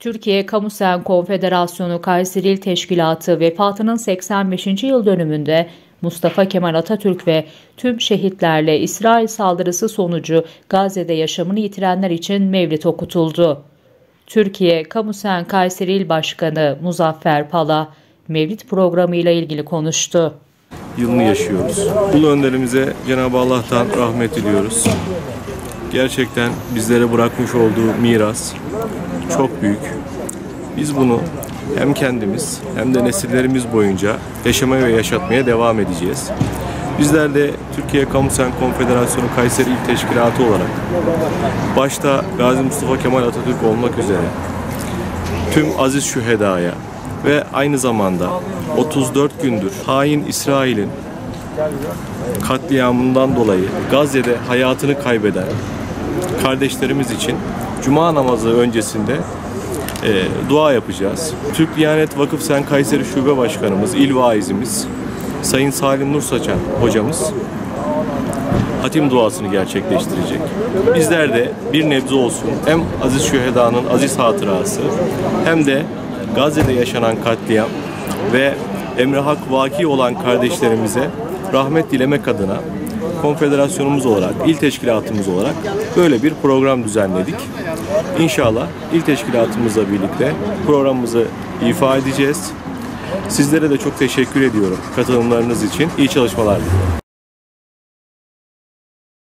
Türkiye Kamusen Konfederasyonu Kayseri İl Teşkilatı vefatının 85. yıl dönümünde Mustafa Kemal Atatürk ve tüm şehitlerle İsrail saldırısı sonucu Gazze'de yaşamını yitirenler için mevlit okutuldu. Türkiye Kamusen Kayseri İl Başkanı Muzaffer Pala, Mevlid programıyla ilgili konuştu. Yılını yaşıyoruz. Ulu önderimize Cenab-ı Allah'tan rahmet diliyoruz. Gerçekten bizlere bırakmış olduğu miras çok büyük. Biz bunu hem kendimiz hem de nesillerimiz boyunca yaşamaya ve yaşatmaya devam edeceğiz. Bizler de Türkiye Kamusen Konfederasyonu Kayseri İl Teşkilatı olarak başta Gazi Mustafa Kemal Atatürk olmak üzere tüm aziz şühedaya ve aynı zamanda 34 gündür hain İsrail'in katliamından dolayı Gazze'de hayatını kaybeden kardeşlerimiz için Cuma namazı öncesinde e, dua yapacağız. Türk Diyanet Vakıf Sen Kayseri Şube Başkanımız, İl Vaizimiz, Sayın Salim Nursaçan hocamız hatim duasını gerçekleştirecek. Bizler de bir nebze olsun hem Aziz Şüheda'nın aziz hatırası hem de Gazze'de yaşanan katliam ve emre hak vaki olan kardeşlerimize rahmet dilemek adına konfederasyonumuz olarak, il teşkilatımız olarak böyle bir program düzenledik. İnşallah il teşkilatımızla birlikte programımızı ifa edeceğiz. Sizlere de çok teşekkür ediyorum katılımlarınız için. İyi çalışmalar diliyorum.